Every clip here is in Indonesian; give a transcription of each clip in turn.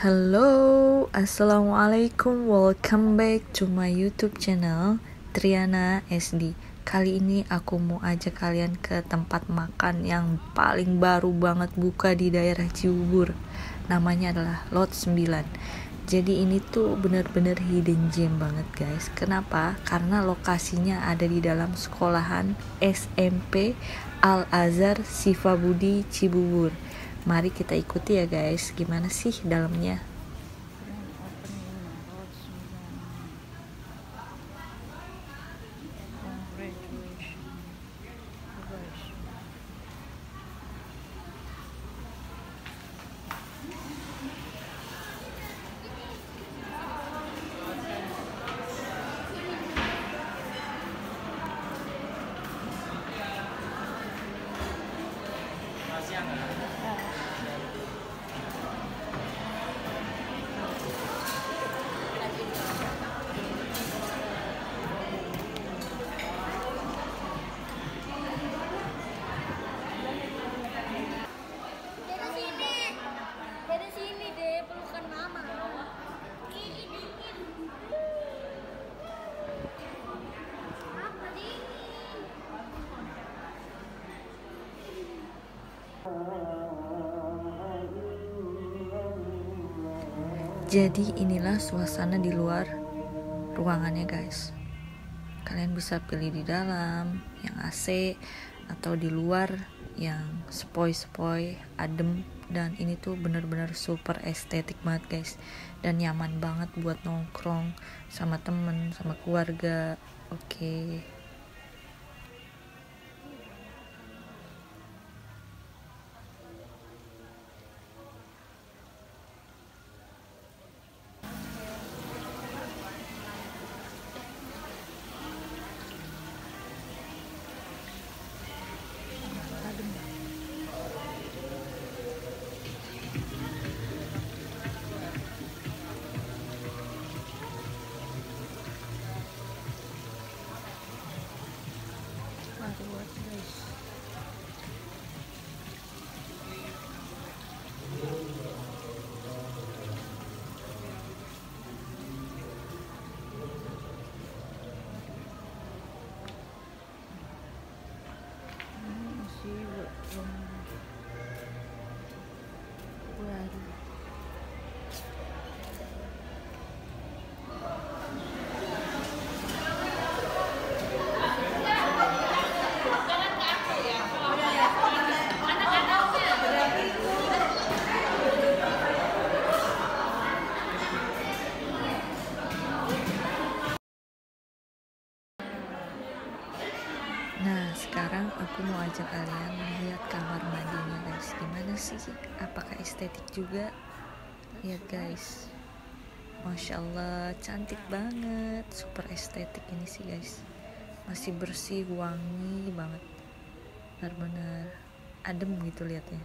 Hello, Assalamualaikum, welcome back to my YouTube channel Triana SD. Kali ini aku mau ajak kalian ke tempat makan yang paling baru banget buka di daerah Cibubur. Namanya adalah Lot 9. Jadi ini tuh bener-bener hidden gem banget guys. Kenapa? Karena lokasinya ada di dalam sekolahan SMP Al Azhar Sifabudi Cibubur Mari kita ikuti ya guys, gimana sih dalamnya. Jadi inilah suasana di luar ruangannya guys. Kalian bisa pilih di dalam yang AC atau di luar yang spoi-spoi, adem dan ini tuh bener-bener super estetik banget guys dan nyaman banget buat nongkrong sama temen, sama keluarga. Oke. Nice. Nah, sekarang aku mau ajak kalian lihat kamar mandinya guys. Gimana sih? Apakah estetik juga? Lihat guys. Masya Allah, cantik banget. Super estetik ini sih guys. Masih bersih, wangi banget. Benar-benar adem gitu liatnya.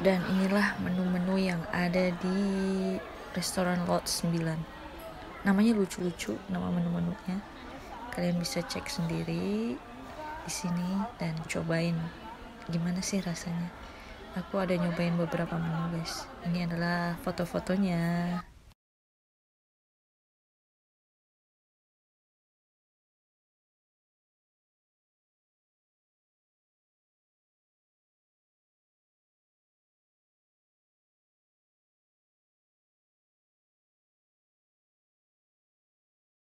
Dan inilah menu-menu yang ada di restoran Lot 9. Namanya lucu-lucu nama menu-menunya. Kalian bisa cek sendiri di sini dan cobain gimana sih rasanya. Aku ada nyobain beberapa menu guys. Ini adalah foto-fotonya.